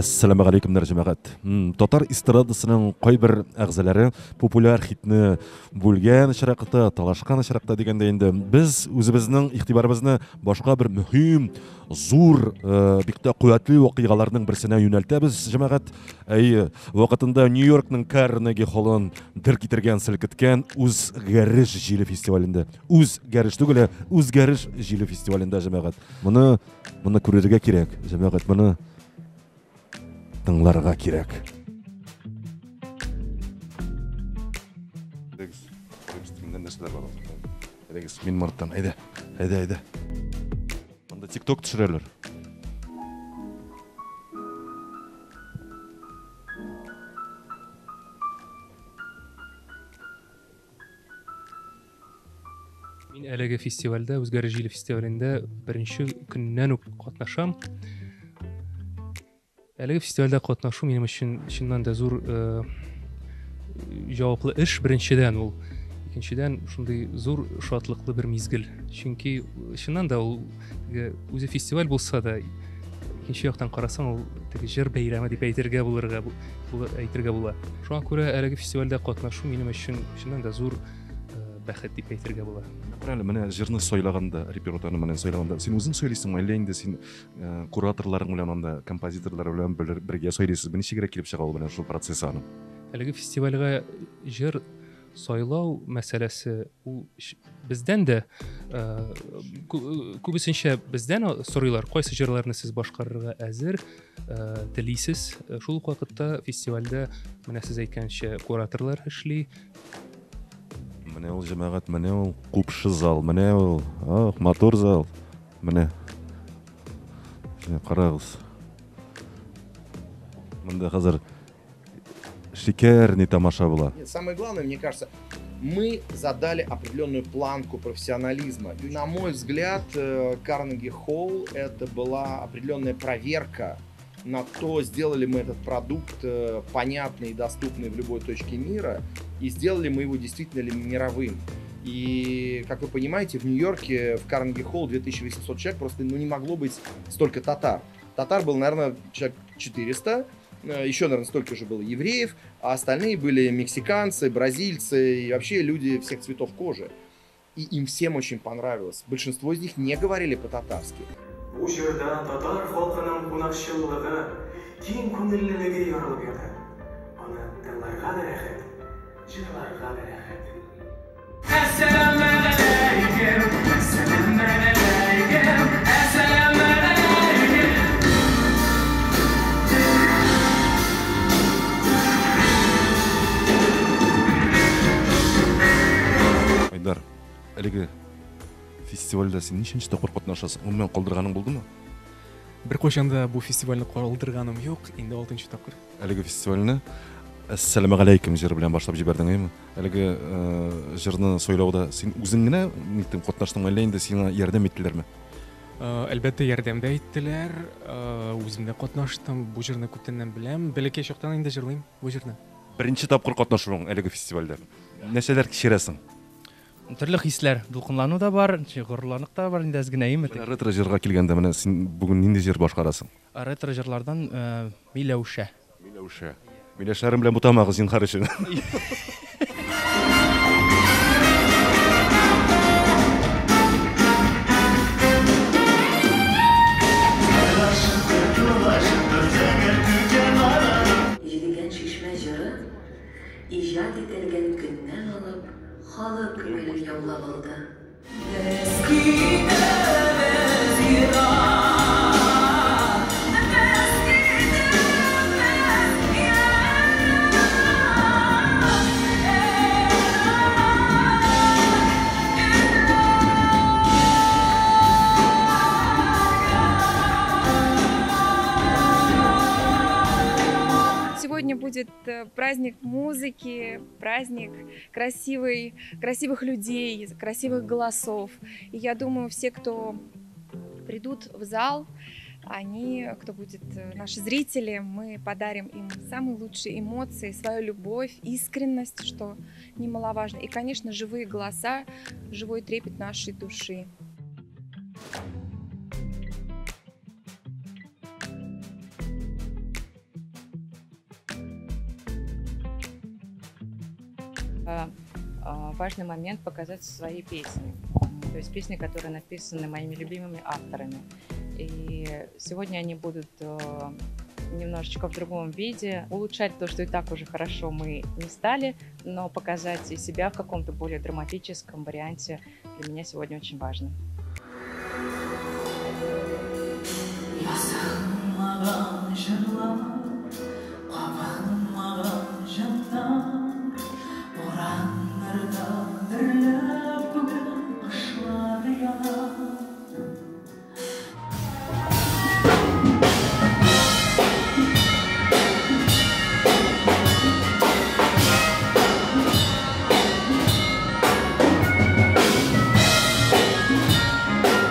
Assalamu алейкумдар жамағат. Татар эстрадасының кайбер әгъзалары популяр хитне бүлгән очракта, талашкан очракта дигәндә инде без үзебезнең игътибарыбызны башка бер мөһим, зур, бик тә куәтле вакыйгаларның берсенә юнәлтәбез җәмәгать. Әй, вакытында Нью-Йоркның Карнеги холлын дер китергән, селкеткән үз гәреш җиле фестивалендә. Үз гәреш түгел, үз гәреш җиле фестивалендә җәмәгать. Моны моны күрергә кирәк, җәмәгать. Моны тыңларға керек. Мен марттан. Айда айда айда анда тик ток түсірерлер. Мен әлеге фестивальда өзгәрі фестивалендә беренче көннән үк катнашам әлеге фестивальдә катнашу минем өчен чыннан да зур җаваплы эш. Беренчедән ул икенчедән шундый зур шатлыклы бер мизгел. Чөнки чыннан да ул үзе фестиваль булса да икенче яктан карасаң ул теге җыр бәйрәме дип әйтергә булырга әйтергә була. Шуңа күрә әлеге фестивальдә катнашу минем өчен чыннан да зур бәхет дип әйтергә була әле менә җырны сайлаганда репертуарны менә сайлаганда син үзең сөйлисеңме әллә инде син кураторларың белән анда композиторлар белән бергә сөйлисезме ничегрәк килеп чыга ул белән шул процесс аның әлеге фестивальгә җыр сайлау мәсьәләсе ул бездән дә күбесенчә бездән сорыйлар кайсы җырларны сез башкарырга әзер телисез шул ук вакытта фестивальдә менә сез әйткәнчә кураторлар эшли. міне ол жамағат міне ол қупшы зал міне ол а, мотор зал міне қараңыз мында қазір шикарный тамаша была. Самое главное, мне кажется, мы задали определенную планку профессионализма. И, на мой взгляд, э, Карнеги Холл это была определенная проверка на то, сделали мы этот продукт понятный и доступный в любой точке мира, и сделали мы его действительно ли мировым. И, как вы понимаете, в Нью-Йорке, в Карнеги Холл 2800 человек, просто ну, не могло быть столько татар. Татар был, наверное, человек 400, еще, наверное, столько же было евреев, а остальные были мексиканцы, бразильцы и вообще люди всех цветов кожи. И им всем очень понравилось. Большинство из них не говорили по-татарски. Yorilib edi. Uni tillarga da rahat, jillarga da rahat. Assalomu alaykum, assalomu alaykum, assalomu alaykum. айдар әлеге фестивальдә син ничәнче тапкыр катнашасың umuman калдырганың булдымы бер кайчанда бу фестивальне калдырганым юк инде алтынчы тапкыр әлеге фестивальне әссәламу алейкум җыры белән башлап җибәрдең әйме әлеге җырны сөйләүдә син үзең генә ниттең катнаштыңмы әллә инде сиңа ярдәм иттеләрме әлбәттә ярдәм дә иттеләр үзем дә катнаштым бу җырны күптәннән беләм бәләкәй чактан инде җырлыйм бу җырны беренче тапкыр катнашуың әлеге фестивальдә нәрсәләр кичерәсең төрле хисләр дулкынлану да бар горурланык та бар инде әз генә име ретро җырга килгәндә менә син бүген нинди җыр башкарасың ретро җырлардан миләүшә миләүшә миләүшәрең белән бутамагыз зинһар өчен иҗат ителгән көннән алып halı kümeli yollamalıdır. Eskiden будет праздник музыки, праздник красивый, красивых людей, красивых голосов. И я думаю, все, кто придут в зал, они, кто будет наши зрители, мы подарим им самые лучшие эмоции, свою любовь, искренность, что немаловажно. И, конечно, живые голоса, живой трепет нашей души. Важный момент показать свои песни. То есть песни, которые написаны моими любимыми авторами. И сегодня они будут э, немножечко в другом виде. Улучшать то, что и так уже хорошо мы не стали, но показать и себя в каком-то более драматическом варианте для меня сегодня очень важно. Ясалмаған жырлар